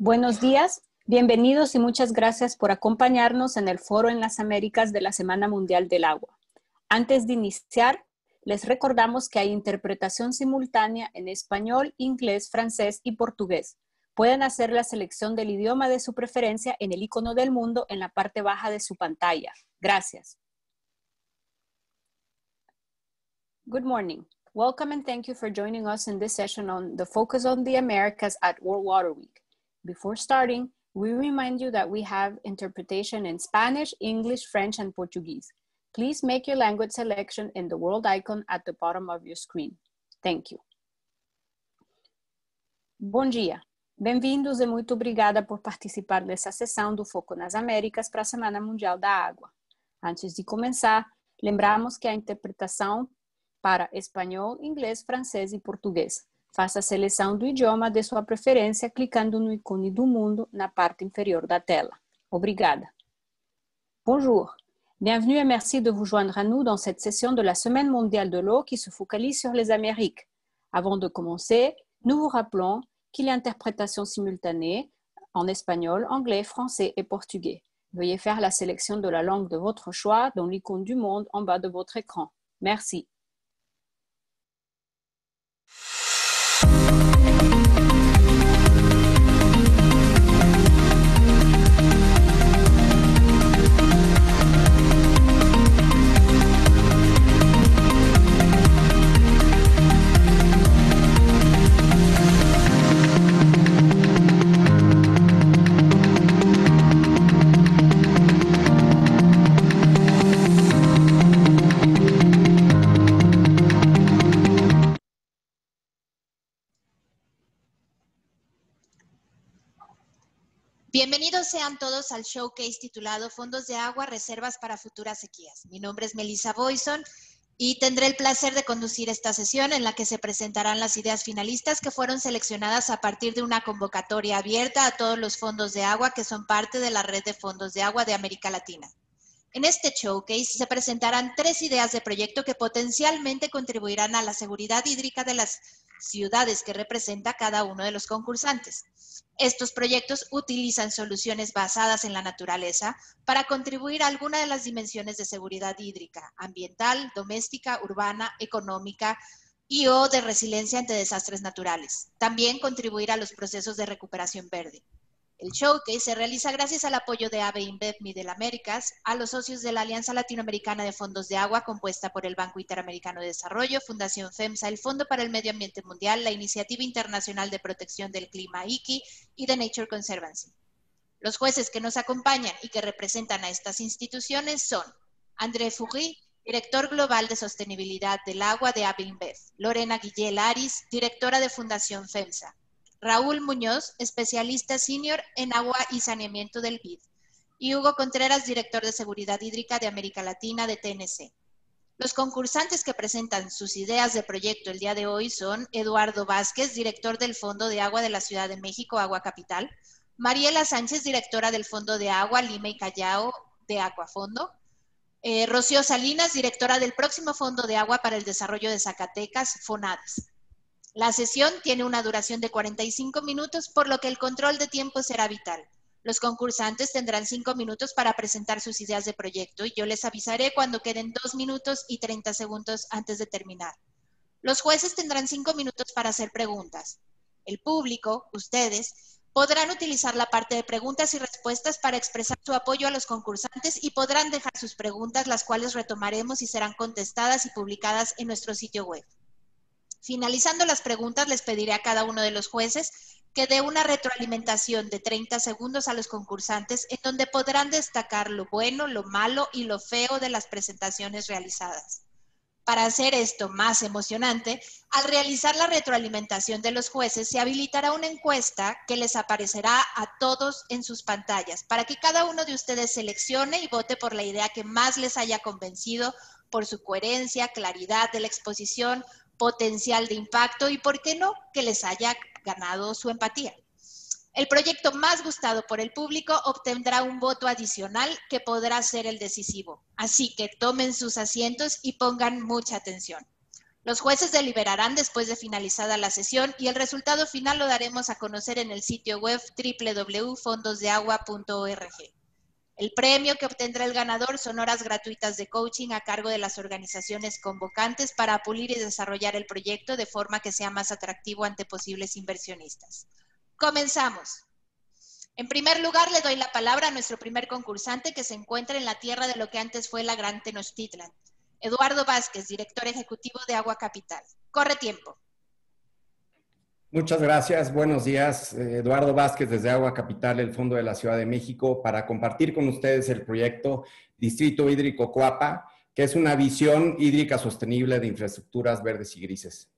Buenos días, bienvenidos y muchas gracias por acompañarnos en el Foro en las Américas de la Semana Mundial del Agua. Antes de iniciar, les recordamos que hay interpretación simultánea en español, inglés, francés y portugués. Pueden hacer la selección del idioma de su preferencia en el icono del mundo en la parte baja de su pantalla. Gracias. Good morning. Welcome and thank you for joining us in this session on the Focus on the Americas at World Water Week. Before starting, we remind you that we have interpretation in Spanish, English, French, and Portuguese. Please make your language selection in the world icon at the bottom of your screen. Thank you. Bom dia. Bem-vindos e muito obrigada por participar dessa sessão do Foco nas Américas para a Semana Mundial da Água. Antes de começar, lembramos que a interpretação para espanhol, inglês, francês e português. Faça a seleção do idioma de sua preferência clicando no ícone do mundo na parte inferior da tela. Obrigada. Bonjour. Bienvenue et merci de vous joindre à nous dans cette session de la Semaine mondiale de l'eau qui se focalise sur les Amériques. Avant de commencer, nous vous rappelons qu'il y a interprétation simultanée en espagnol, anglais, français et portugais. Veuillez faire la sélection de la langue de votre choix dans l'icône du monde en bas de votre écran. Merci. Bienvenidos sean todos al showcase titulado Fondos de Agua, Reservas para Futuras Sequías. Mi nombre es Melissa Boyson y tendré el placer de conducir esta sesión en la que se presentarán las ideas finalistas que fueron seleccionadas a partir de una convocatoria abierta a todos los fondos de agua que son parte de la red de fondos de agua de América Latina. En este showcase se presentarán tres ideas de proyecto que potencialmente contribuirán a la seguridad hídrica de las ciudades que representa cada uno de los concursantes. Estos proyectos utilizan soluciones basadas en la naturaleza para contribuir a alguna de las dimensiones de seguridad hídrica, ambiental, doméstica, urbana, económica y o de resiliencia ante desastres naturales. También contribuir a los procesos de recuperación verde. El showcase se realiza gracias al apoyo de AVE InBev Middle Américas, a los socios de la Alianza Latinoamericana de Fondos de Agua, compuesta por el Banco Interamericano de Desarrollo, Fundación FEMSA, el Fondo para el Medio Ambiente Mundial, la Iniciativa Internacional de Protección del Clima ICI y The Nature Conservancy. Los jueces que nos acompañan y que representan a estas instituciones son André Foury, director global de sostenibilidad del agua de AVE InBev, Lorena Guillel Aris, directora de Fundación FEMSA, Raúl Muñoz, especialista senior en agua y saneamiento del BID, y Hugo Contreras, director de seguridad hídrica de América Latina de TNC. Los concursantes que presentan sus ideas de proyecto el día de hoy son Eduardo Vázquez, director del Fondo de Agua de la Ciudad de México, Agua Capital, Mariela Sánchez, directora del Fondo de Agua Lima y Callao de Acuafondo, eh, Rocío Salinas, directora del próximo Fondo de Agua para el Desarrollo de Zacatecas, FONADES. La sesión tiene una duración de 45 minutos, por lo que el control de tiempo será vital. Los concursantes tendrán 5 minutos para presentar sus ideas de proyecto y yo les avisaré cuando queden 2 minutos y 30 segundos antes de terminar. Los jueces tendrán 5 minutos para hacer preguntas. El público, ustedes, podrán utilizar la parte de preguntas y respuestas para expresar su apoyo a los concursantes y podrán dejar sus preguntas, las cuales retomaremos y serán contestadas y publicadas en nuestro sitio web. Finalizando las preguntas, les pediré a cada uno de los jueces que dé una retroalimentación de 30 segundos a los concursantes en donde podrán destacar lo bueno, lo malo y lo feo de las presentaciones realizadas. Para hacer esto más emocionante, al realizar la retroalimentación de los jueces se habilitará una encuesta que les aparecerá a todos en sus pantallas para que cada uno de ustedes seleccione y vote por la idea que más les haya convencido por su coherencia, claridad de la exposición, potencial de impacto y, ¿por qué no?, que les haya ganado su empatía. El proyecto más gustado por el público obtendrá un voto adicional que podrá ser el decisivo. Así que tomen sus asientos y pongan mucha atención. Los jueces deliberarán después de finalizada la sesión y el resultado final lo daremos a conocer en el sitio web www.fondosdeagua.org. El premio que obtendrá el ganador son horas gratuitas de coaching a cargo de las organizaciones convocantes para pulir y desarrollar el proyecto de forma que sea más atractivo ante posibles inversionistas. Comenzamos. En primer lugar, le doy la palabra a nuestro primer concursante que se encuentra en la tierra de lo que antes fue la Gran Tenochtitlan. Eduardo Vázquez, director ejecutivo de Agua Capital. Corre tiempo. Muchas gracias. Buenos días. Eh, Eduardo Vázquez desde Agua Capital, el Fondo de la Ciudad de México, para compartir con ustedes el proyecto Distrito Hídrico Coapa, que es una visión hídrica sostenible de infraestructuras verdes y grises.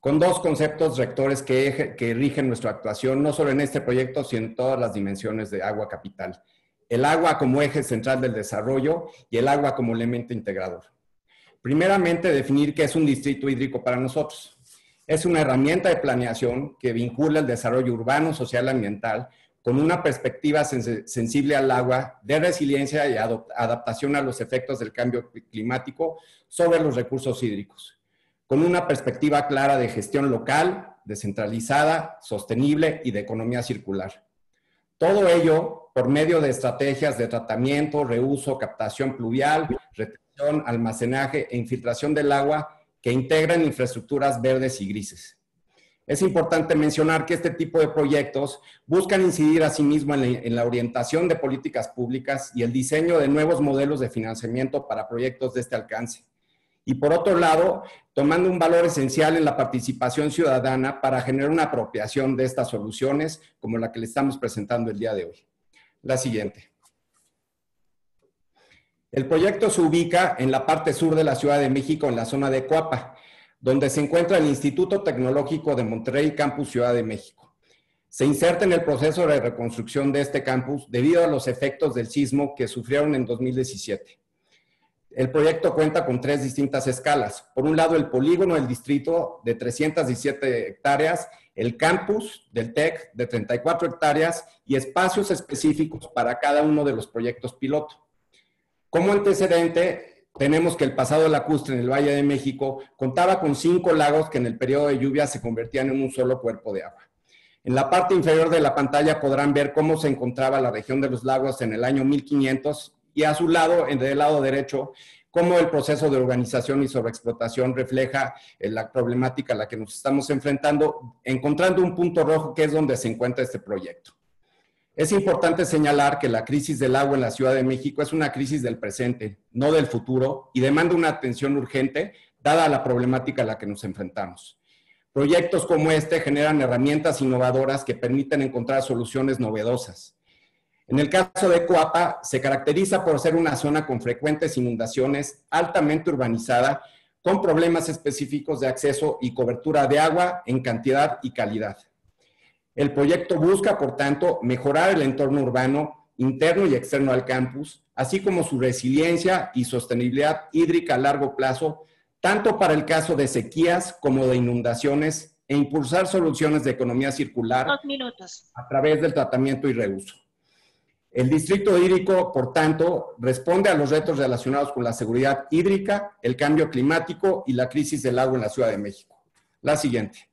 Con dos conceptos rectores que, que rigen nuestra actuación, no solo en este proyecto, sino en todas las dimensiones de Agua Capital el agua como eje central del desarrollo y el agua como elemento integrador. Primeramente, definir qué es un distrito hídrico para nosotros. Es una herramienta de planeación que vincula el desarrollo urbano, social ambiental con una perspectiva sensible al agua, de resiliencia y adaptación a los efectos del cambio climático sobre los recursos hídricos, con una perspectiva clara de gestión local, descentralizada, sostenible y de economía circular. Todo ello por medio de estrategias de tratamiento, reuso, captación pluvial, retención, almacenaje e infiltración del agua integran infraestructuras verdes y grises. Es importante mencionar que este tipo de proyectos buscan incidir asimismo en en la orientación de políticas públicas y el diseño de nuevos modelos de financiamiento para proyectos de este alcance y por otro lado, tomando un valor esencial en la participación ciudadana para generar una apropiación de estas soluciones como la que le estamos presentando el día de hoy. La siguiente. El proyecto se ubica en la parte sur de la Ciudad de México, en la zona de Coapa, donde se encuentra el Instituto Tecnológico de Monterrey, Campus Ciudad de México. Se inserta en el proceso de reconstrucción de este campus debido a los efectos del sismo que sufrieron en 2017. El proyecto cuenta con tres distintas escalas. Por un lado, el polígono del distrito de 317 hectáreas, el campus del TEC de 34 hectáreas y espacios específicos para cada uno de los proyectos piloto. Como antecedente, tenemos que el pasado lacustre en el Valle de México contaba con cinco lagos que en el periodo de lluvia se convertían en un solo cuerpo de agua. En la parte inferior de la pantalla podrán ver cómo se encontraba la región de los lagos en el año 1500 y a su lado, en el lado derecho, cómo el proceso de organización y sobreexplotación refleja eh, la problemática a la que nos estamos enfrentando, encontrando un punto rojo que es donde se encuentra este proyecto. Es importante señalar que la crisis del agua en la Ciudad de México es una crisis del presente, no del futuro, y demanda una atención urgente dada la problemática a la que nos enfrentamos. Proyectos como este generan herramientas innovadoras que permiten encontrar soluciones novedosas. En el caso de Coapa, se caracteriza por ser una zona con frecuentes inundaciones, altamente urbanizada, con problemas específicos de acceso y cobertura de agua en cantidad y calidad. El proyecto busca, por tanto, mejorar el entorno urbano interno y externo al campus, así como su resiliencia y sostenibilidad hídrica a largo plazo, tanto para el caso de sequías como de inundaciones, e impulsar soluciones de economía circular a través del tratamiento y reuso. El distrito hídrico, por tanto, responde a los retos relacionados con la seguridad hídrica, el cambio climático y la crisis del agua en la Ciudad de México. La siguiente.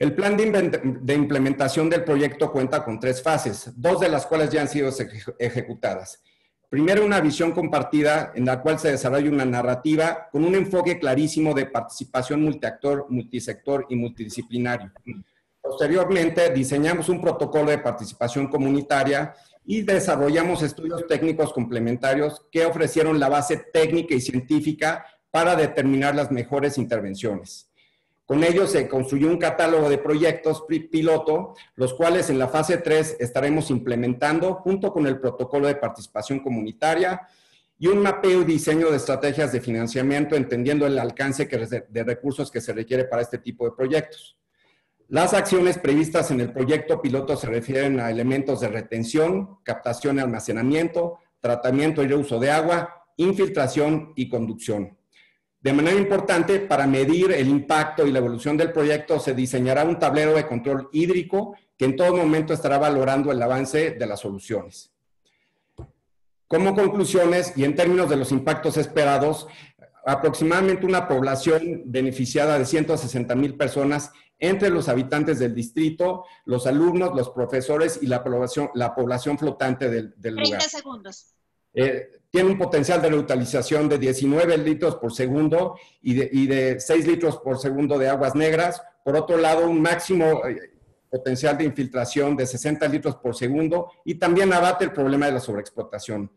El plan de, implementación del proyecto cuenta con tres fases, dos de las cuales ya han sido ejecutadas. Primero, una visión compartida en la cual se desarrolla una narrativa con un enfoque clarísimo de participación multiactor, multisector y multidisciplinario. Posteriormente, diseñamos un protocolo de participación comunitaria y desarrollamos estudios técnicos complementarios que ofrecieron la base técnica y científica para determinar las mejores intervenciones. Con ello se construyó un catálogo de proyectos piloto, los cuales en la fase 3 estaremos implementando junto con el protocolo de participación comunitaria y un mapeo y diseño de estrategias de financiamiento, entendiendo el alcance de recursos que se requiere para este tipo de proyectos. Las acciones previstas en el proyecto piloto se refieren a elementos de retención, captación y almacenamiento, tratamiento y reuso de agua, infiltración y conducción. De manera importante, para medir el impacto y la evolución del proyecto, se diseñará un tablero de control hídrico que en todo momento estará valorando el avance de las soluciones. Como conclusiones y en términos de los impactos esperados, aproximadamente una población beneficiada de 160 mil personas entre los habitantes del distrito, los alumnos, los profesores y la población, la población flotante del, del 30 lugar. segundos. Eh, tiene un potencial de reutilización de 19 litros por segundo y de, y de 6 litros por segundo de aguas negras. Por otro lado, un máximo eh, potencial de infiltración de 60 litros por segundo y también abate el problema de la sobreexplotación.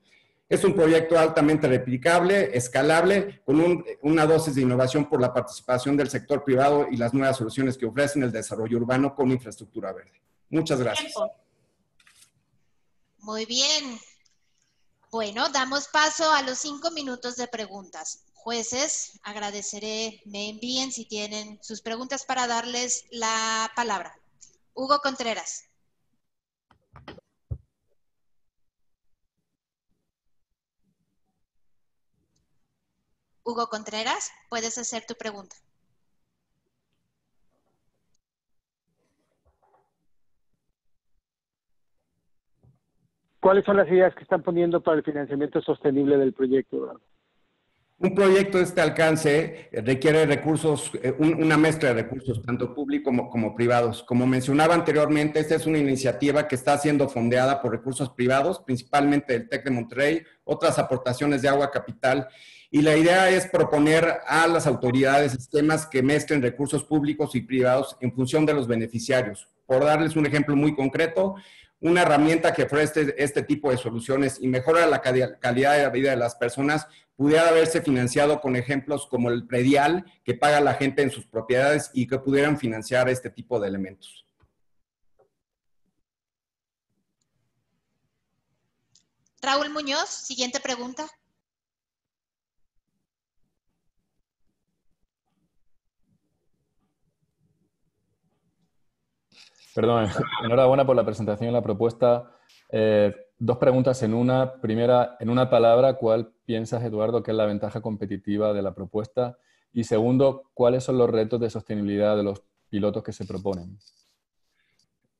Es un proyecto altamente replicable, escalable, con un- una dosis de innovación por la participación del sector privado y las nuevas soluciones que ofrecen el desarrollo urbano con infraestructura verde. Muchas gracias. Muy bien. Bueno, damos paso a los cinco minutos de preguntas. Jueces, agradeceré, me envíen si tienen sus preguntas para darles la palabra. Hugo Contreras. Hugo Contreras, puedes hacer tu pregunta. ¿Cuáles son las ideas que están poniendo para el financiamiento sostenible del proyecto? Un proyecto de este alcance requiere recursos, eh, un- una mezcla de recursos, tanto públicos como, como privados. Como mencionaba anteriormente, esta es una iniciativa que está siendo fondeada por recursos privados, principalmente el TEC de Monterrey, otras aportaciones de Agua Capital. Y la idea es proponer a las autoridades esquemas que mezclen recursos públicos y privados en función de los beneficiarios. Por darles un ejemplo muy concreto, una herramienta que ofrece este tipo de soluciones y mejora la cali- calidad de la vida de las personas pudiera haberse financiado con ejemplos como el predial que paga la gente en sus propiedades y que pudieran financiar este tipo de elementos. Raúl Muñoz, siguiente pregunta. Perdón, enhorabuena por la presentación y la propuesta. Eh, dos preguntas en una. Primera, en una palabra, ¿cuál piensas, Eduardo, que es la ventaja competitiva de la propuesta? Y segundo, ¿cuáles son los retos de sostenibilidad de los pilotos que se proponen?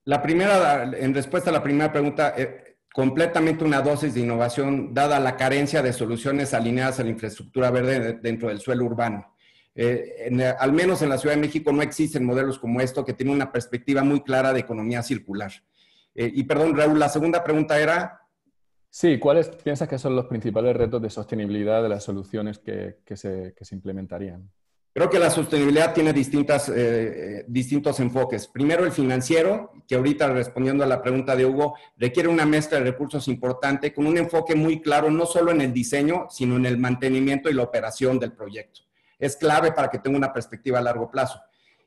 La primera, en respuesta a la primera pregunta, eh, completamente una dosis de innovación dada la carencia de soluciones alineadas a la infraestructura verde de- dentro del suelo urbano. Eh, en, al menos en la Ciudad de México no existen modelos como esto que tienen una perspectiva muy clara de economía circular. Eh, y perdón, Raúl, la segunda pregunta era, Sí, ¿cuáles piensas que son los principales retos de sostenibilidad de las soluciones que, que se, que se implementarían? Creo que la sostenibilidad tiene distintas, eh, distintos enfoques. Primero, el financiero, que ahorita respondiendo a la pregunta de Hugo, requiere una mezcla de recursos importante con un enfoque muy claro, no solo en el diseño, sino en el mantenimiento y la operación del proyecto. Es clave para que tenga una perspectiva a largo plazo.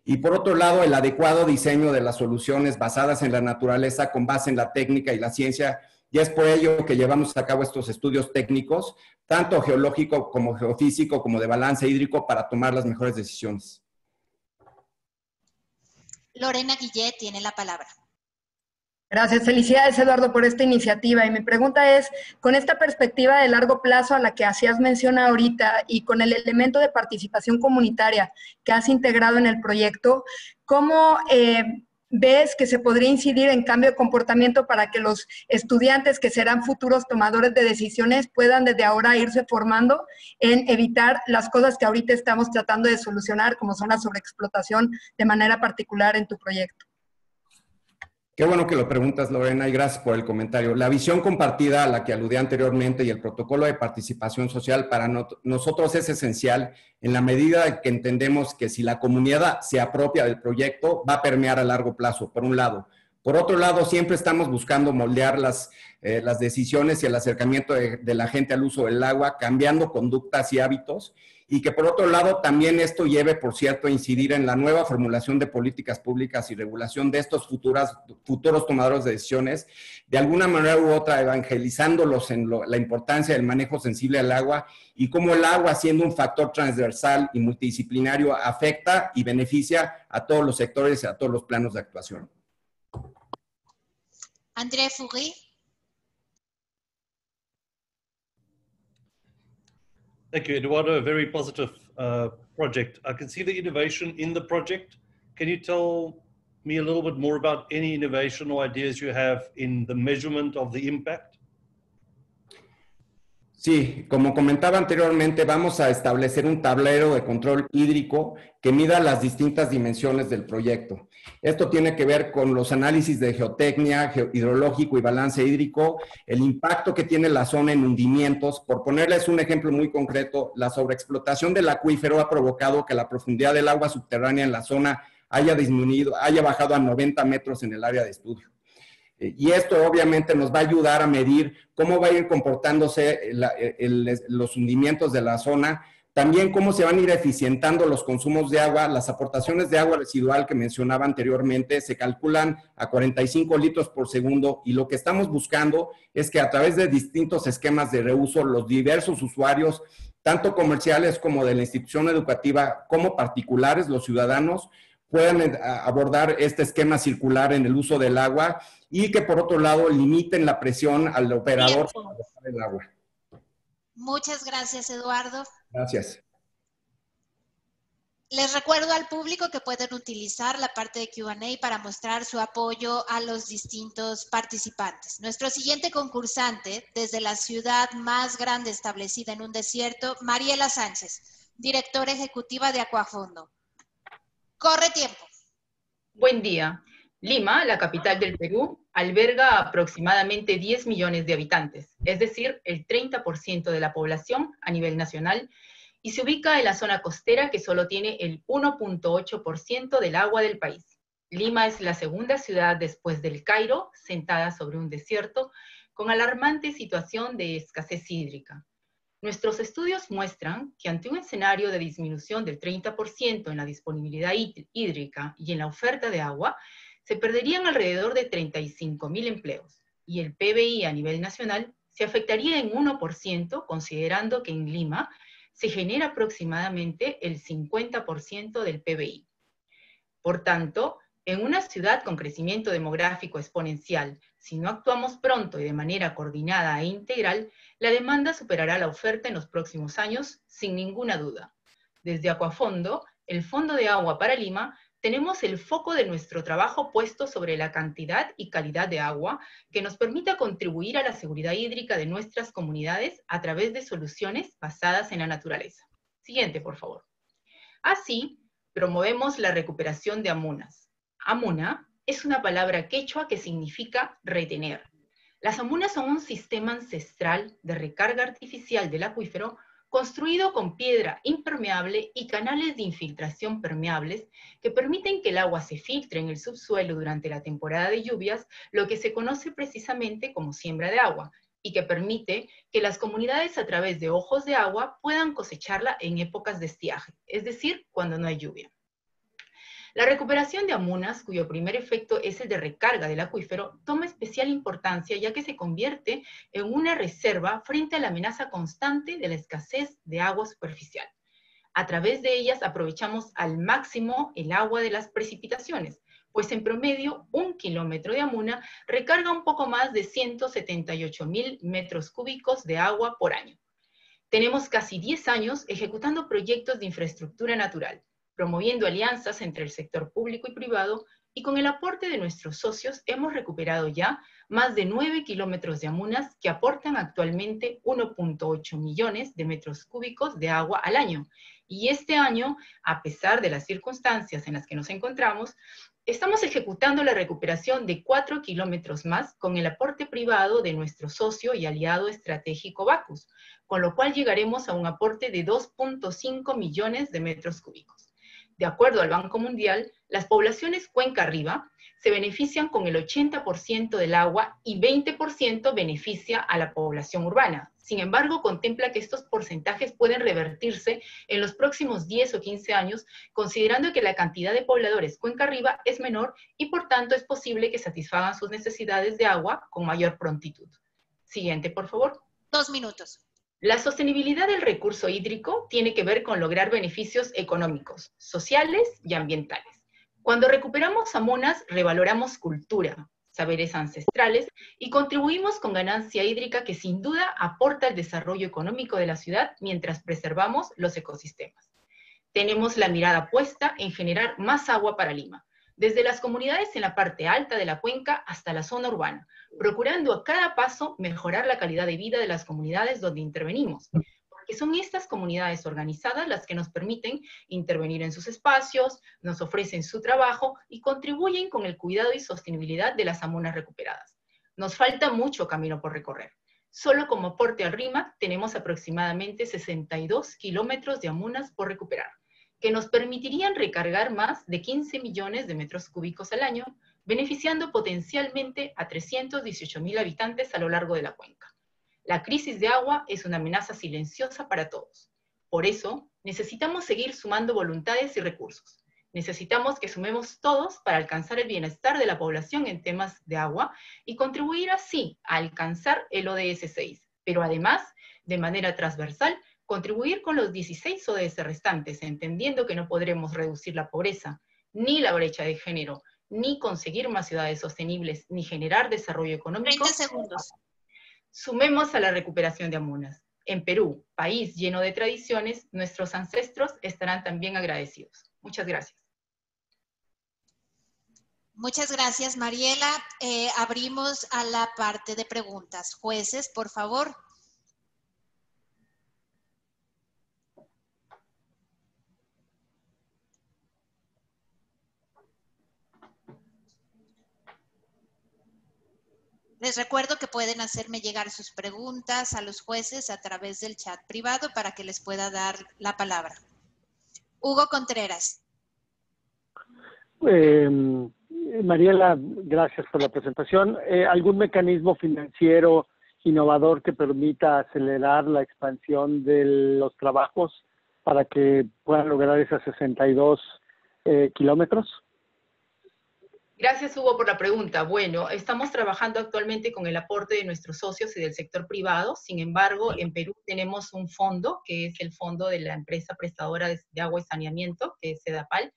Y por otro lado, el adecuado diseño de las soluciones basadas en la naturaleza con base en la técnica y la ciencia. Y es por ello que llevamos a cabo estos estudios técnicos, tanto geológico como geofísico, como de balance hídrico, para tomar las mejores decisiones. Lorena Guillet tiene la palabra. Gracias. Felicidades, Eduardo, por esta iniciativa. Y mi pregunta es, con esta perspectiva de largo plazo a la que hacías mención ahorita y con el elemento de participación comunitaria que has integrado en el proyecto, ¿cómo eh, ves que se podría incidir en cambio de comportamiento para que los estudiantes que serán futuros tomadores de decisiones puedan desde ahora irse formando en evitar las cosas que ahorita estamos tratando de solucionar, como son la sobreexplotación de manera particular en tu proyecto? Qué bueno que lo preguntas, Lorena, y gracias por el comentario. La visión compartida a la que aludí anteriormente y el protocolo de participación social para no- nosotros es esencial en la medida que entendemos que si la comunidad se apropia del proyecto, va a permear a largo plazo, por un lado. Por otro lado, siempre estamos buscando moldear las, eh, las decisiones y el acercamiento de la gente al uso del agua, cambiando conductas y hábitos, y que por otro lado también esto lleve, por cierto, a incidir en la nueva formulación de políticas públicas y regulación de estos futuras, futuros tomadores de decisiones, de alguna manera u otra evangelizándolos en la importancia del manejo sensible al agua y cómo el agua, siendo un factor transversal y multidisciplinario, afecta y beneficia a todos los sectores y a todos los planos de actuación. André Foury. Thank you, Eduardo. A very positive uh, project. I can see the innovation in the project. Can you tell me a little bit more about any innovation or ideas you have in the measurement of the impact? Sí, como comentaba anteriormente, vamos a establecer un tablero de control hídrico que mida las distintas dimensiones del proyecto. Esto tiene que ver con los análisis de geotecnia, hidrológico y balance hídrico, el impacto que tiene la zona en hundimientos. Por ponerles un ejemplo muy concreto, la sobreexplotación del acuífero ha provocado que la profundidad del agua subterránea en la zona haya disminuido, haya bajado a 90 metros en el área de estudio. Eh, y esto obviamente nos va a ayudar a medir cómo va a ir comportándose los hundimientos de la zona, también cómo se van a ir eficientando los consumos de agua. Las aportaciones de agua residual que mencionaba anteriormente se calculan a 45 litros por segundo y lo que estamos buscando es que a través de distintos esquemas de reuso, los diversos usuarios, tanto comerciales como de la institución educativa, como particulares, los ciudadanos, puedan eh, abordar este esquema circular en el uso del agua y que por otro lado limiten la presión al operador del agua. Muchas gracias, Eduardo. Gracias. Les recuerdo al público que pueden utilizar la parte de QA para mostrar su apoyo a los distintos participantes. Nuestro siguiente concursante, desde la ciudad más grande establecida en un desierto, Mariela Sánchez, directora ejecutiva de Acuafondo. Corre tiempo. Buen día. Lima, la capital del Perú, alberga aproximadamente 10 millones de habitantes, es decir, el 30% de la población a nivel nacional, y se ubica en la zona costera que solo tiene el 1.8% del agua del país. Lima es la segunda ciudad después del Cairo, sentada sobre un desierto, con alarmante situación de escasez hídrica. Nuestros estudios muestran que ante un escenario de disminución del 30% en la disponibilidad hídrica y en la oferta de agua, se perderían alrededor de 35.000 empleos y el PBI a nivel nacional se afectaría en 1%, considerando que en Lima se genera aproximadamente el 50% del PBI. Por tanto, en una ciudad con crecimiento demográfico exponencial, si no actuamos pronto y de manera coordinada e integral, la demanda superará la oferta en los próximos años, sin ninguna duda. Desde Acuafondo, el Fondo de Agua para Lima, tenemos el foco de nuestro trabajo puesto sobre la cantidad y calidad de agua que nos permita contribuir a la seguridad hídrica de nuestras comunidades a través de soluciones basadas en la naturaleza. Siguiente, por favor. Así, promovemos la recuperación de amunas. Amuna es una palabra quechua que significa retener. Las amunas son un sistema ancestral de recarga artificial del acuífero construido con piedra impermeable y canales de infiltración permeables que permiten que el agua se filtre en el subsuelo durante la temporada de lluvias, lo que se conoce precisamente como siembra de agua, y que permite que las comunidades a través de ojos de agua puedan cosecharla en épocas de estiaje, es decir, cuando no hay lluvia. La recuperación de amunas, cuyo primer efecto es el de recarga del acuífero, toma especial importancia ya que se convierte en una reserva frente a la amenaza constante de la escasez de agua superficial. A través de ellas aprovechamos al máximo el agua de las precipitaciones, pues en promedio un kilómetro de amuna recarga un poco más de 178 mil metros cúbicos de agua por año. Tenemos casi 10 años ejecutando proyectos de infraestructura natural, promoviendo alianzas entre el sector público y privado, y con el aporte de nuestros socios hemos recuperado ya más de 9 kilómetros de amunas que aportan actualmente 1.8 millones de metros cúbicos de agua al año. Y este año, a pesar de las circunstancias en las que nos encontramos, estamos ejecutando la recuperación de 4 kilómetros más con el aporte privado de nuestro socio y aliado estratégico Bacus, con lo cual llegaremos a un aporte de 2.5 millones de metros cúbicos. De acuerdo al Banco Mundial, las poblaciones cuenca arriba se benefician con el 80% del agua y 20% beneficia a la población urbana. Sin embargo, contempla que estos porcentajes pueden revertirse en los próximos 10 o 15 años, considerando que la cantidad de pobladores cuenca arriba es menor y por tanto es posible que satisfagan sus necesidades de agua con mayor prontitud. Siguiente, por favor. Dos minutos. La sostenibilidad del recurso hídrico tiene que ver con lograr beneficios económicos, sociales y ambientales. Cuando recuperamos amonas, revaloramos cultura, saberes ancestrales y contribuimos con ganancia hídrica que sin duda aporta al desarrollo económico de la ciudad mientras preservamos los ecosistemas. Tenemos la mirada puesta en generar más agua para Lima. Desde las comunidades en la parte alta de la cuenca hasta la zona urbana, procurando a cada paso mejorar la calidad de vida de las comunidades donde intervenimos, porque son estas comunidades organizadas las que nos permiten intervenir en sus espacios, nos ofrecen su trabajo y contribuyen con el cuidado y sostenibilidad de las amunas recuperadas. Nos falta mucho camino por recorrer. Solo como aporte al RIMAC tenemos aproximadamente 62 kilómetros de amunas por recuperar, que nos permitirían recargar más de 15 millones de metros cúbicos al año, beneficiando potencialmente a 318 mil habitantes a lo largo de la cuenca. La crisis de agua es una amenaza silenciosa para todos. Por eso, necesitamos seguir sumando voluntades y recursos. Necesitamos que sumemos todos para alcanzar el bienestar de la población en temas de agua y contribuir así a alcanzar el ODS 6, pero además, de manera transversal, contribuir con los 16 ODS restantes, entendiendo que no podremos reducir la pobreza, ni la brecha de género, ni conseguir más ciudades sostenibles, ni generar desarrollo económico. 30 segundos. Sumemos a la recuperación de Amunas. En Perú, país lleno de tradiciones, nuestros ancestros estarán también agradecidos. Muchas gracias. Muchas gracias, Mariela. Eh, abrimos a la parte de preguntas. Jueces, por favor. Les recuerdo que pueden hacerme llegar sus preguntas a los jueces a través del chat privado para que les pueda dar la palabra. Hugo Contreras. Eh, Mariela, gracias por la presentación. Eh, ¿Algún mecanismo financiero innovador que permita acelerar la expansión de los trabajos para que puedan lograr esas 62 eh, kilómetros? Gracias, Hugo, por la pregunta. Bueno, estamos trabajando actualmente con el aporte de nuestros socios y del sector privado. Sin embargo, en Perú tenemos un fondo, que es el fondo de la empresa prestadora de, de agua y saneamiento, que es SEDAPAL,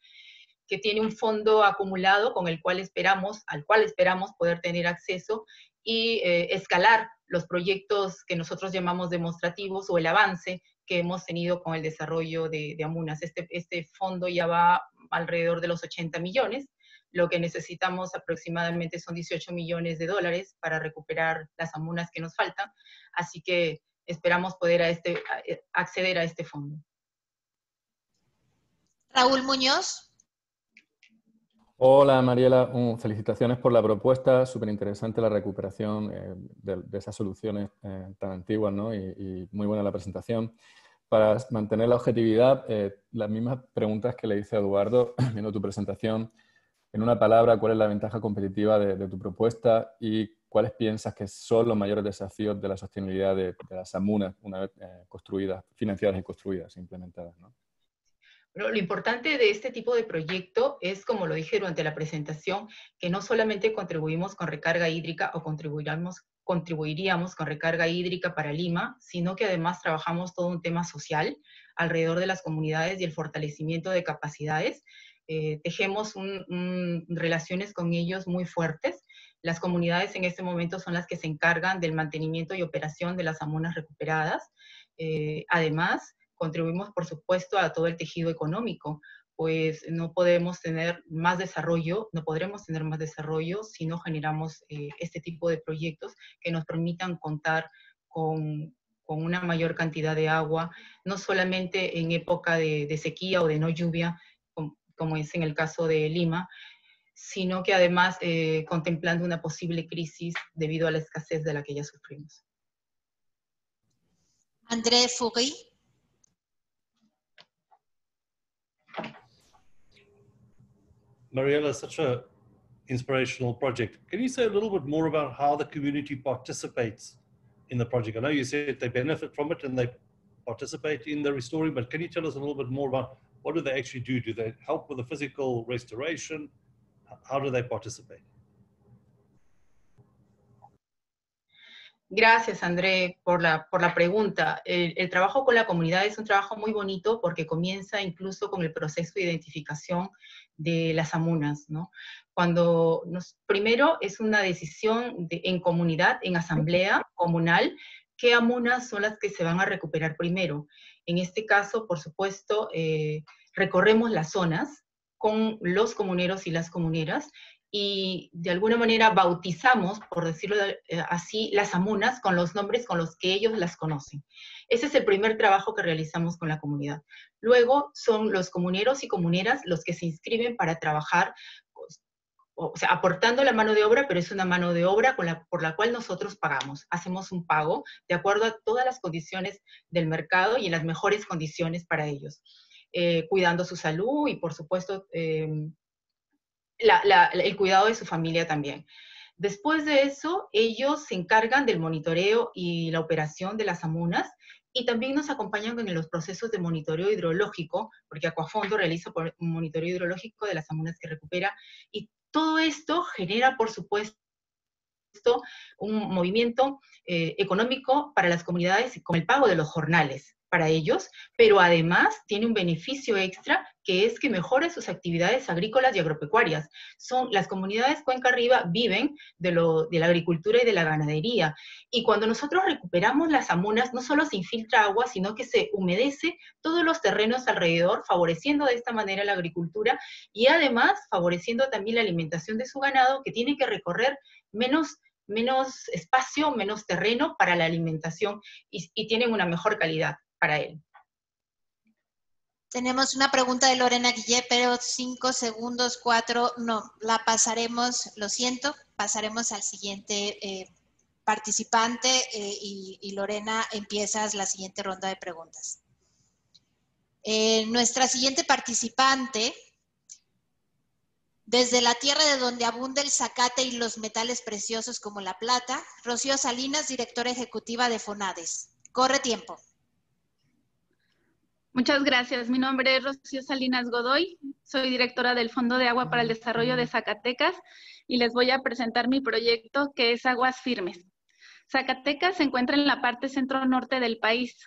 que tiene un fondo acumulado con el cual esperamos, al cual esperamos poder tener acceso y eh, escalar los proyectos que nosotros llamamos demostrativos o el avance que hemos tenido con el desarrollo de, Amunas. Este, este fondo ya va alrededor de los 80 millones. Lo que necesitamos aproximadamente son 18 millones de dólares para recuperar las amunas que nos faltan. Así que esperamos poder a este, acceder a este fondo. Raúl Muñoz. Hola Mariela, felicitaciones por la propuesta, súper interesante la recuperación eh, de, esas soluciones eh, tan antiguas ¿no? y, muy buena la presentación. Para mantener la objetividad, eh, las mismas preguntas que le hice a Eduardo viendo tu presentación, en una palabra, ¿cuál es la ventaja competitiva de, tu propuesta y cuáles piensas que son los mayores desafíos de la sostenibilidad de, las AMUNAS una vez construidas, financiadas y construidas, implementadas? ¿no? lo importante de este tipo de proyecto es, como lo dije durante la presentación, que no solamente contribuimos con recarga hídrica o contribuiríamos con recarga hídrica para Lima, sino que además trabajamos todo un tema social alrededor de las comunidades y el fortalecimiento de capacidades. Eh, tejemos relaciones con ellos muy fuertes. Las comunidades en este momento son las que se encargan del mantenimiento y operación de las amunas recuperadas. Eh, además, contribuimos, por supuesto, a todo el tejido económico, pues no podemos tener más desarrollo, no podremos tener más desarrollo si no generamos eh, este tipo de proyectos que nos permitan contar con, con, una mayor cantidad de agua, no solamente en época de, de sequía o de no lluvia, como, es en el caso de Lima, sino que además eh, contemplando una posible crisis debido a la escasez de la que ya sufrimos. André Foury. Mariella, such a inspirational project. Can you say a little bit more about how the community participates in the project? I know you said they benefit from it and they participate in the restoring, but can you tell us a little bit more about what do they actually do? Do they help with the physical restoration? How do they participate? Gracias, André, por la, por la pregunta. El, trabajo con la comunidad es un trabajo muy bonito porque comienza incluso con el proceso de identificación de las amunas, ¿no? Cuando nos, primero es una decisión de, en comunidad, en asamblea comunal, qué amunas son las que se van a recuperar primero. En este caso, por supuesto, eh, recorremos las zonas con los comuneros y las comuneras y de alguna manera bautizamos, por decirlo eh, así, las amunas con los nombres con los que ellos las conocen. Ese es el primer trabajo que realizamos con la comunidad. Luego son los comuneros y comuneras los que se inscriben para trabajar, pues, o sea, aportando la mano de obra, pero es una mano de obra por la cual nosotros pagamos. Hacemos un pago de acuerdo a todas las condiciones del mercado y en las mejores condiciones para ellos. Eh, cuidando su salud y, por supuesto, em, el cuidado de su familia también. Después de eso, ellos se encargan del monitoreo y la operación de las amunas y también nos acompañan en los procesos de monitoreo hidrológico, porque Acuafondo realiza un monitoreo hidrológico de las amunas que recupera y todo esto genera, por supuesto, un movimiento eh, económico para las comunidades con el pago de los jornales para ellos, pero además tiene un beneficio extra que es que mejora sus actividades agrícolas y agropecuarias. Son, las comunidades Cuenca Arriba viven de, la agricultura y de la ganadería. Y cuando nosotros recuperamos las amunas, no solo se infiltra agua, sino que se humedece todos los terrenos alrededor, favoreciendo de esta manera la agricultura y además favoreciendo también la alimentación de su ganado, que tiene que recorrer menos menos espacio, menos terreno para la alimentación y, y tienen una mejor calidad para él. Tenemos una pregunta de Lorena Guillé, pero cinco segundos, cuatro, no, la pasaremos, lo siento, pasaremos al siguiente eh, participante eh, y, Lorena empiezas la siguiente ronda de preguntas. Eh, nuestra siguiente participante, desde la tierra de donde abunda el zacate y los metales preciosos como la plata, Rocío Salinas, directora ejecutiva de FONADES. Corre tiempo. Muchas gracias. Mi nombre es Rocío Salinas Godoy. Soy directora del Fondo de Agua para el Desarrollo de Zacatecas y les voy a presentar mi proyecto que es Aguas Firmes. Zacatecas se encuentra en la parte centro-norte del país,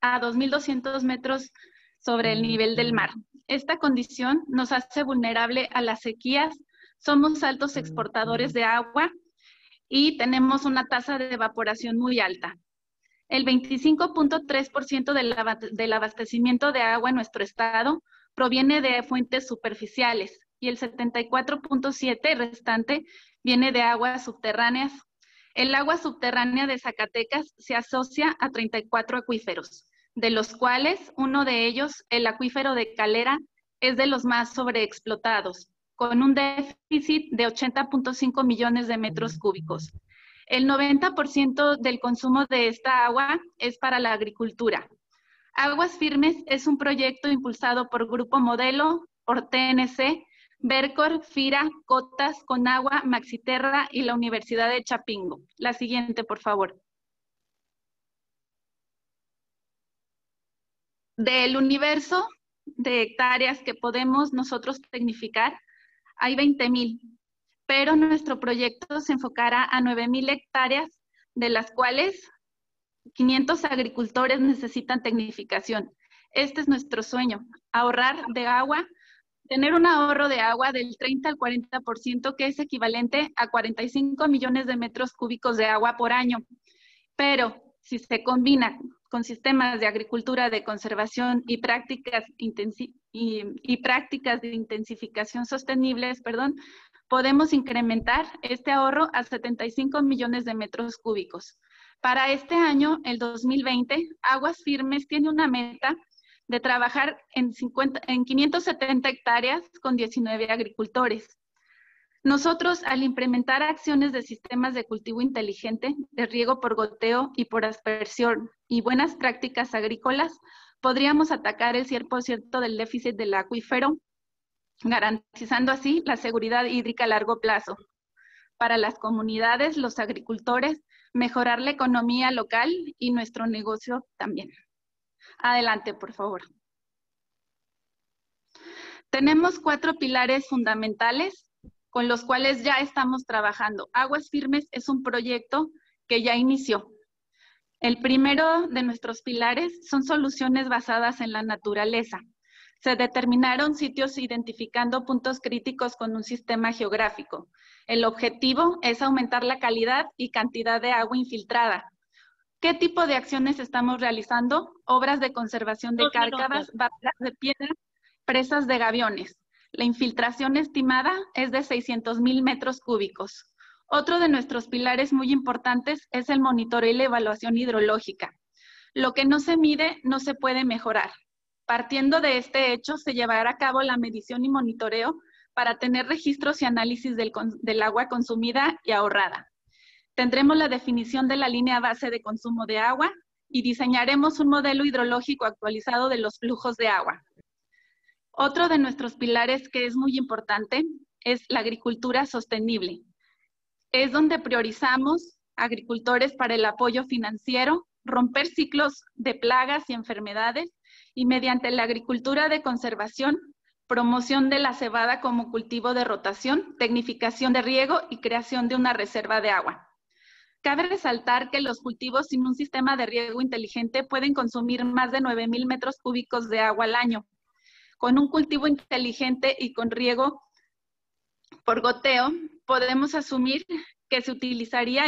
a 2.200 metros sobre el nivel del mar. Esta condición nos hace vulnerable a las sequías, somos altos exportadores de agua y tenemos una tasa de evaporación muy alta. El 25.3% del, abastecimiento de agua en nuestro estado proviene de fuentes superficiales y el 74.7% restante viene de aguas subterráneas. El agua subterránea de Zacatecas se asocia a 34 acuíferos, de los cuales uno de ellos, el acuífero de Calera, es de los más sobreexplotados, con un déficit de 80.5 millones de metros cúbicos. El 90% del consumo de esta agua es para la agricultura. Aguas Firmes es un proyecto impulsado por Grupo Modelo, por TNC, Bercor, FIRA, Cotas, Conagua, Maxiterra y la Universidad de Chapingo. La siguiente, por favor. Del universo de hectáreas que podemos nosotros tecnificar, hay 20.000 pero nuestro proyecto se enfocará a 9.000 hectáreas, de las cuales 500 agricultores necesitan tecnificación. Este es nuestro sueño, ahorrar de agua, tener un ahorro de agua del 30 al 40%, que es equivalente a 45 millones de metros cúbicos de agua por año. Pero si se combina con sistemas de agricultura de conservación y prácticas, y prácticas de intensificación sostenibles, perdón, podemos incrementar este ahorro a 75 millones de metros cúbicos. Para este año, el 2020, Aguas Firmes tiene una meta de trabajar en, 50, en 570 hectáreas con 19 agricultores. Nosotros, al implementar acciones de sistemas de cultivo inteligente, de riego por goteo y por aspersión y buenas prácticas agrícolas, podríamos atacar el 100% del déficit del acuífero garantizando así la seguridad hídrica a largo plazo. Para las comunidades, los agricultores, mejorar la economía local y nuestro negocio también. Adelante, por favor. Tenemos cuatro pilares fundamentales con los cuales ya estamos trabajando. Aguas Firmes es un proyecto que ya inició. El primero de nuestros pilares son soluciones basadas en la naturaleza. Se determinaron sitios identificando puntos críticos con un sistema geográfico. El objetivo es aumentar la calidad y cantidad de agua infiltrada. ¿Qué tipo de acciones estamos realizando? Obras de conservación de cárcavas, barras de piedra, presas de gaviones. La infiltración estimada es de 600 mil metros cúbicos. Otro de nuestros pilares muy importantes es el monitoreo y la evaluación hidrológica. Lo que no se mide no se puede mejorar. Partiendo de este hecho, se llevará a cabo la medición y monitoreo para tener registros y análisis del, agua consumida y ahorrada. Tendremos la definición de la línea base de consumo de agua y diseñaremos un modelo hidrológico actualizado de los flujos de agua. Otro de nuestros pilares que es muy importante es la agricultura sostenible. Es donde priorizamos agricultores para el apoyo financiero, romper ciclos de plagas y enfermedades y mediante la agricultura de conservación, promoción de la cebada como cultivo de rotación, tecnificación de riego y creación de una reserva de agua. Cabe resaltar que los cultivos sin un sistema de riego inteligente pueden consumir más de 9.000 metros cúbicos de agua al año. Con un cultivo inteligente y con riego por goteo, podemos asumir que se utilizaría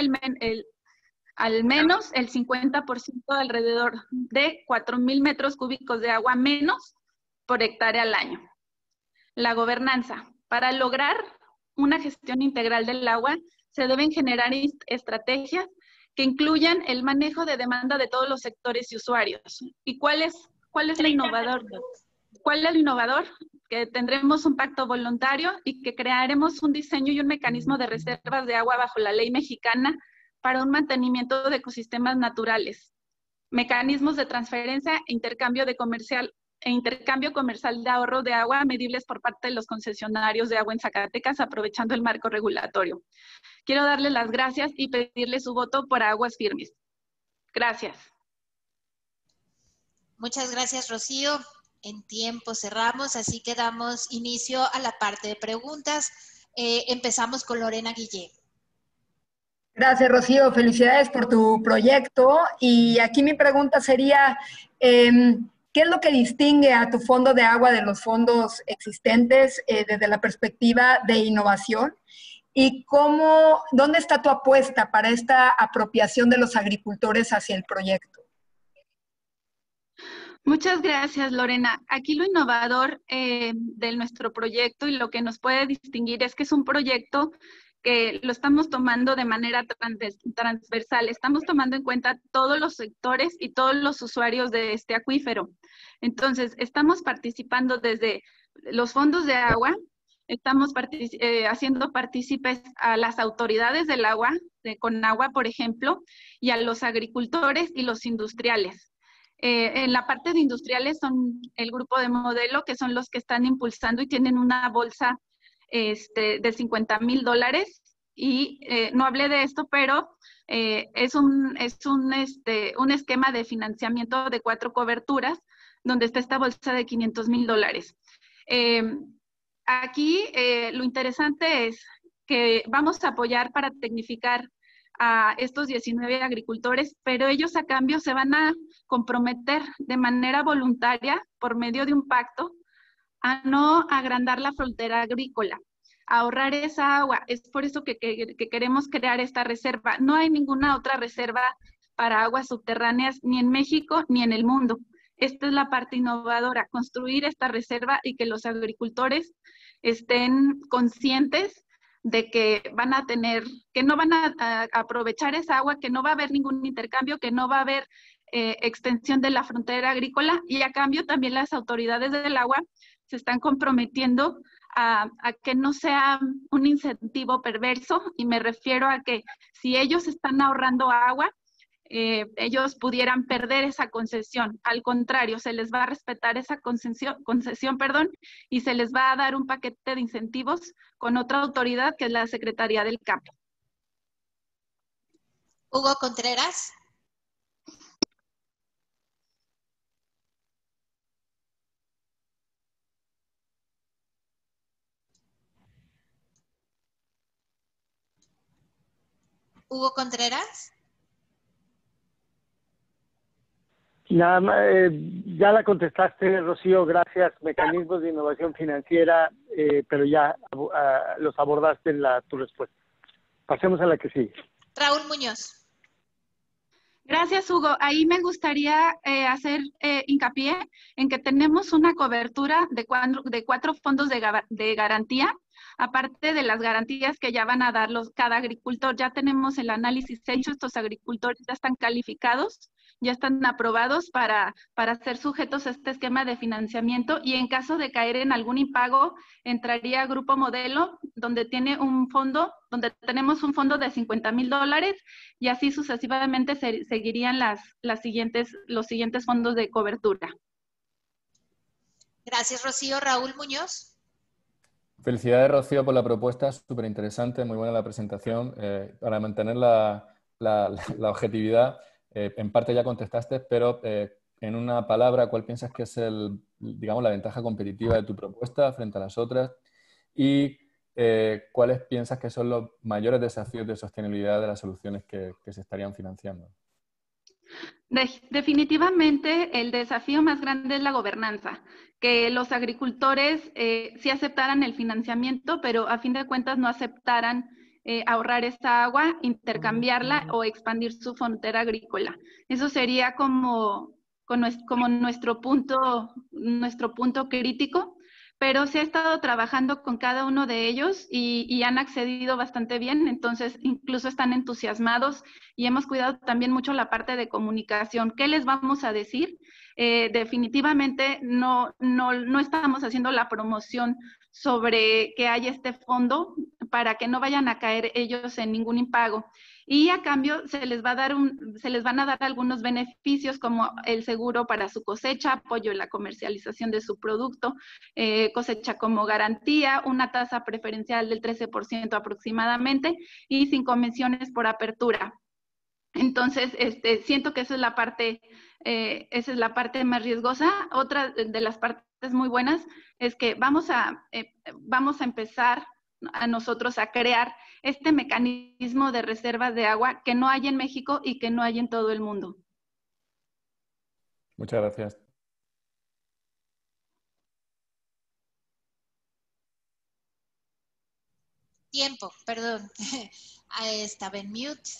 al menos el 50% alrededor de 4.000 metros cúbicos de agua menos por hectárea al año. La gobernanza. Para lograr una gestión integral del agua, se deben generar estrategias que incluyan el manejo de demanda de todos los sectores y usuarios. ¿Y cuál es, cuál es lo innovador? ¿Cuál es lo innovador? Que tendremos un pacto voluntario y que crearemos un diseño y un mecanismo de reservas de agua bajo la ley mexicana para un mantenimiento de ecosistemas naturales, mecanismos de transferencia e intercambio de comercial e intercambio comercial de ahorro de agua medibles por parte de los concesionarios de agua en Zacatecas, aprovechando el marco regulatorio. Quiero darle las gracias y pedirle su voto por aguas firmes. Gracias. Muchas gracias, Rocío. En tiempo cerramos, así que damos inicio a la parte de preguntas. Eh, empezamos con Lorena Guillén. Gracias, Rocío. Felicidades por tu proyecto. Y aquí mi pregunta sería, em, ¿Qué es lo que distingue a tu fondo de agua de los fondos existentes eh, desde la perspectiva de innovación? ¿Y cómo, dónde está tu apuesta para esta apropiación de los agricultores hacia el proyecto? Muchas gracias, Lorena. Aquí lo innovador eh, de nuestro proyecto y lo que nos puede distinguir es que es un proyecto que lo estamos tomando de manera transversal. Estamos tomando en cuenta todos los sectores y todos los usuarios de este acuífero. Entonces, estamos participando desde los fondos de agua, estamos eh, haciendo partícipes a las autoridades del agua, de Conagua, por ejemplo, y a los agricultores y los industriales. Eh, en la parte de industriales son el grupo de modelo, que son los que están impulsando y tienen una bolsa este, de 50 mil dólares. Y eh, no hablé de esto, pero eh, es, un, es un, este, un esquema de financiamiento de cuatro coberturas, donde está esta bolsa de 500 mil dólares. Em, aquí eh, lo interesante es que vamos a apoyar para tecnificar a estos 19 agricultores, pero ellos a cambio se van a comprometer de manera voluntaria por medio de un pacto a no agrandar la frontera agrícola, a ahorrar esa agua. Es por eso que, queremos crear esta reserva. No hay ninguna otra reserva para aguas subterráneas ni en México ni en el mundo. Esta es la parte innovadora, construir esta reserva y que los agricultores estén conscientes de que van a tener, que no van a, aprovechar esa agua, que no va a haber ningún intercambio, que no va a haber eh, extensión de la frontera agrícola y a cambio también las autoridades del agua se están comprometiendo a, que no sea un incentivo perverso y me refiero a que si ellos están ahorrando agua, eh, ellos pudieran perder esa concesión. Al contrario, se les va a respetar esa concesión, concesión perdón, y se les va a dar un paquete de incentivos con otra autoridad que es la Secretaría del Campo. Hugo Contreras. Hugo Contreras. Nada más, eh, ya la contestaste, Rocío, gracias. Mecanismos de innovación financiera, eh, pero ya los abordaste en la, tu respuesta. Pasemos a la que sigue. Raúl Muñoz. Gracias. Gracias, Hugo. Ahí me gustaría eh, hacer eh, hincapié en que tenemos una cobertura de cuatro, de cuatro fondos de, de, garantía, aparte de las garantías que ya van a dar los, cada agricultor. Ya tenemos el análisis hecho, estos agricultores ya están calificados ya están aprobados para, para ser sujetos a este esquema de financiamiento y en caso de caer en algún impago, entraría Grupo Modelo, donde tiene un fondo, donde tenemos un fondo de 50 mil dólares y así sucesivamente seguirían las, las siguientes, los siguientes fondos de cobertura. Gracias, Rocío. Raúl Muñoz. Felicidades, Rocío, por la propuesta, súper interesante, muy buena la presentación. Eh, para mantener la, objetividad, eh, en parte ya contestaste, pero eh, en una palabra, ¿cuál piensas que es el, digamos, la ventaja competitiva de tu propuesta frente a las otras? Y cuáles piensas que son los mayores desafíos de sostenibilidad de las soluciones que, se estarían financiando. Definitivamente el desafío más grande es la gobernanza, que los agricultores sí aceptaran el financiamiento, pero a fin de cuentas no aceptaran eh, ahorrar esta agua, intercambiarla o expandir su frontera agrícola. Eso sería como, como nuestro, punto, nuestro punto crítico, pero se ha estado trabajando con cada uno de ellos y, han accedido bastante bien, entonces incluso están entusiasmados y hemos cuidado también mucho la parte de comunicación. ¿Qué les vamos a decir? Eh, definitivamente no, no, no estamos haciendo la promoción sobre que hay este fondo para que no vayan a caer ellos en ningún impago. Y a cambio se les, va a dar un, se les van a dar algunos beneficios como el seguro para su cosecha, apoyo en la comercialización de su producto, eh, cosecha como garantía, una tasa preferencial del 13% aproximadamente y sin comisiones por apertura. Entonces, este, siento que esa es la parte, eh, esa es la parte más riesgosa. Otra de las partes muy buenas es que vamos a, eh, vamos a empezar a nosotros a crear este mecanismo de reservas de agua que no hay en México y que no hay en todo el mundo. Muchas gracias. Tiempo, perdón. Estaba en mute.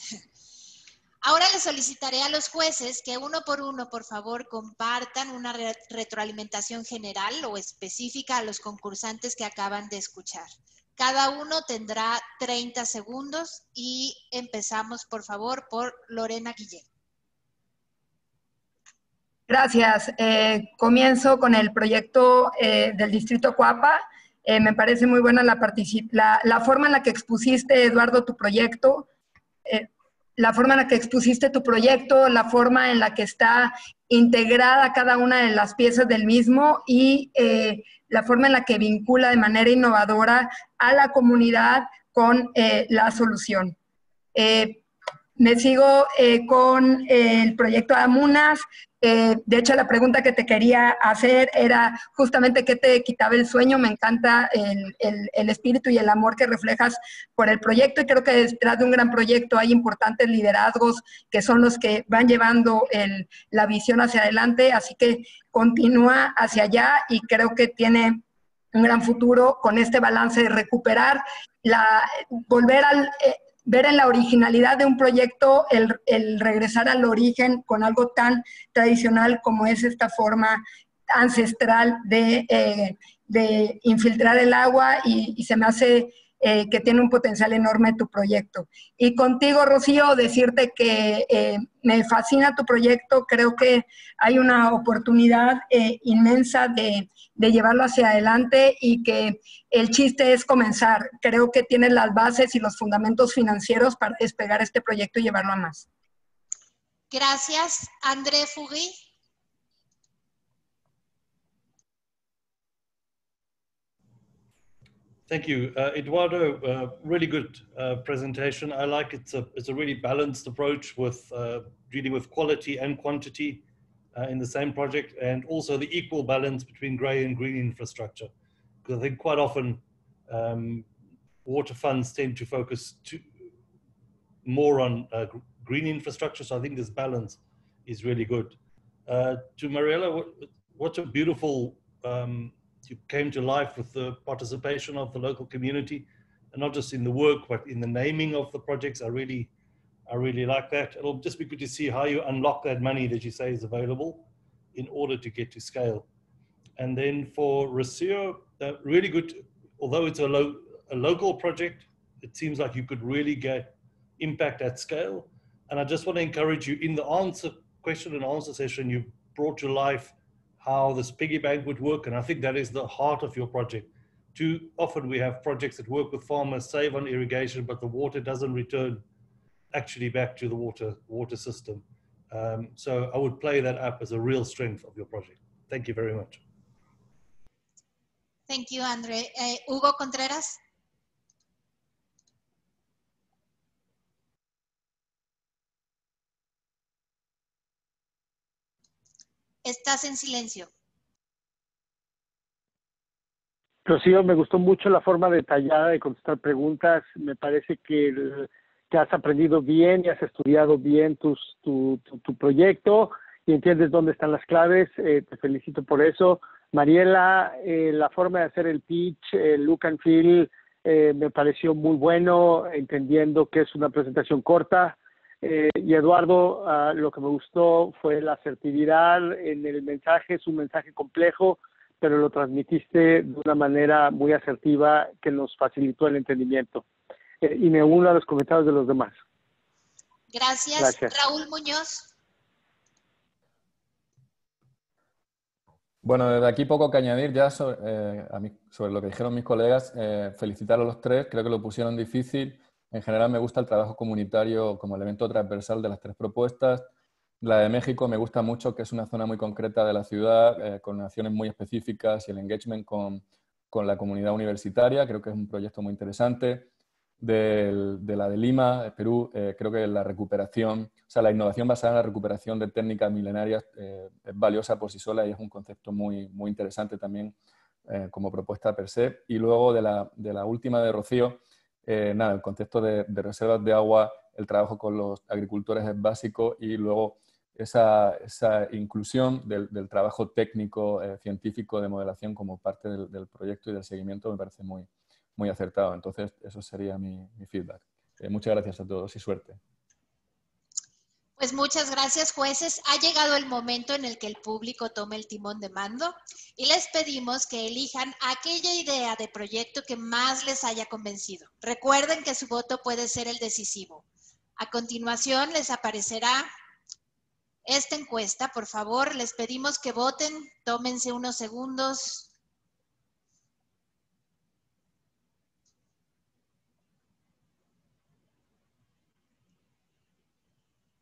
Ahora le solicitaré a los jueces que uno por uno, por favor, compartan una retroalimentación general o específica a los concursantes que acaban de escuchar. Cada uno tendrá 30 segundos y empezamos, por favor, por Lorena Guillén. Gracias. Eh, comienzo con el proyecto eh, del Distrito Cuapa. Eh, me parece muy buena la, forma en la que expusiste, Eduardo, tu proyecto la forma en la que expusiste tu proyecto, la forma en la que está integrada cada una de las piezas del mismo y eh, la forma en la que vincula de manera innovadora a la comunidad con eh, la solución. Eh, me sigo con el proyecto Amunas, eh, de hecho, la pregunta que te quería hacer era justamente qué te quitaba el sueño. Me encanta el, espíritu y el amor que reflejas por el proyecto y creo que detrás de un gran proyecto hay importantes liderazgos que son los que van llevando la visión hacia adelante. Así que continúa hacia allá y creo que tiene un gran futuro con este balance de recuperar, la, volver al, eh, ver en la originalidad de un proyecto el, regresar al origen con algo tan tradicional como es esta forma ancestral de, eh, infiltrar el agua y, se me hace eh, que tiene un potencial enorme tu proyecto. Y contigo, Rocío, decirte que eh, me fascina tu proyecto, creo que hay una oportunidad inmensa de de llevarlo hacia adelante y que el chiste es comenzar. Creo que tienes las bases y los fundamentos financieros para despegar este proyecto y llevarlo a más. Gracias. André Fugui. Thank you, uh, Eduardo. Uh, really good uh, presentation. I like it's a it's a really balanced approach with uh, dealing with quality and quantity. uh, in the same project and also the equal balance between grey and green infrastructure. Because I think quite often um, water funds tend to focus more on uh, green infrastructure. So I think this balance is really good. To Mariella, what, what a beautiful, um, you came to life with the participation of the local community and not just in the work, but in the naming of the projects. I really I really like that. It'll just be good to see how you unlock that money that you say is available in order to get to scale. And then for Rocio, uh, really good, although it's a, lo a local project, it seems like you could really get impact at scale. And I just want to encourage you in the answer question and answer session, you brought to life how this piggy bank would work. And I think that is the heart of your project. Too often we have projects that work with farmers, save on irrigation, but the water doesn't return actually back to the water, water system. Um, so I would play that up as a real strength of your project. Thank you very much. Thank you, Andre. Uh, Hugo Contreras. Estás en silencio. Rocío, me gustó mucho la forma detallada de contestar preguntas. Me parece que, has aprendido bien y has estudiado bien tus, tu, proyecto y entiendes dónde están las claves. Eh, te felicito por eso. Mariela, eh, la forma de hacer el pitch, el look and feel, eh, me pareció muy bueno, entendiendo que es una presentación corta. Eh, y Eduardo, ah, lo que me gustó fue la asertividad en el mensaje, es un mensaje complejo, pero lo transmitiste de una manera muy asertiva que nos facilitó el entendimiento. Eh, y me uno a los comentarios de los demás. Gracias. Raúl Muñoz. Bueno, desde aquí poco que añadir ya sobre, eh, sobre lo que dijeron mis colegas. felicitar a los tres, creo que lo pusieron difícil en general me gusta el trabajo comunitario como elemento transversal de las tres propuestas. La de México me gusta mucho, que es una zona muy concreta de la ciudad, eh, con acciones muy específicas y el engagement con, con, la comunidad universitaria. Creo que es un proyecto muy interesante. De, la de Lima, Perú, eh, creo que la recuperación, o sea, la innovación basada en la recuperación de técnicas milenarias eh, es valiosa por sí sola y es un concepto muy, muy interesante también como propuesta per se. Y luego de la, de la última de Rocío, eh, nada, el contexto de, reservas de agua, el trabajo con los agricultores es básico y luego esa, inclusión del, trabajo técnico, eh, científico de modelación como parte del, proyecto y del seguimiento me parece muy, muy acertado. Entonces, eso sería mi, feedback. Eh, muchas gracias a todos y suerte. Pues muchas gracias, jueces. Ha llegado el momento en el que el público tome el timón de mando y les pedimos que elijan aquella idea de proyecto que más les haya convencido. Recuerden que su voto puede ser el decisivo. A continuación les aparecerá esta encuesta. Por favor, les pedimos que voten. Tómense unos segundos.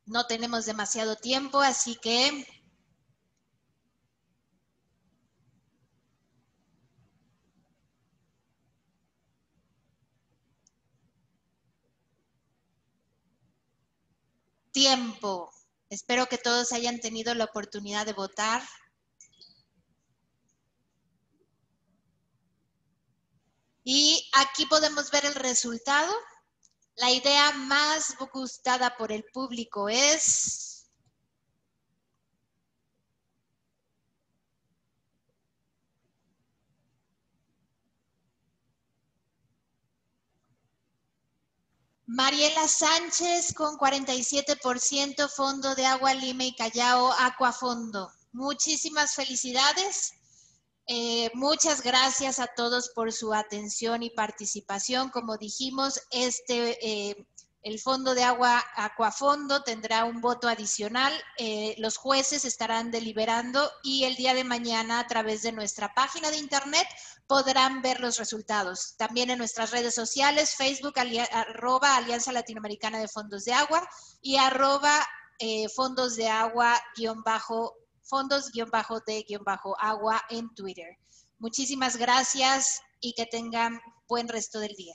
No tenemos demasiado tiempo, así que tiempo. Espero que todos hayan tenido la oportunidad de votar. Y aquí podemos ver el resultado. La idea más gustada por el público es... Mariela Sánchez con 47%, Fondo de Agua Lima y Callao, Acuafondo. Muchísimas felicidades. Eh, muchas gracias a todos por su atención y participación. Como dijimos, este, eh, el Fondo de Agua Acuafondo tendrá un voto adicional. Eh, los jueces estarán deliberando y el día de mañana a través de nuestra página de internet podrán ver los resultados. También en nuestras redes sociales, Facebook, arroba Alianza Latinoamericana de Fondos de Agua y arroba Fondos de Agua guion bajo fondos-de-agua en Twitter. Muchísimas gracias y que tengan buen resto del día.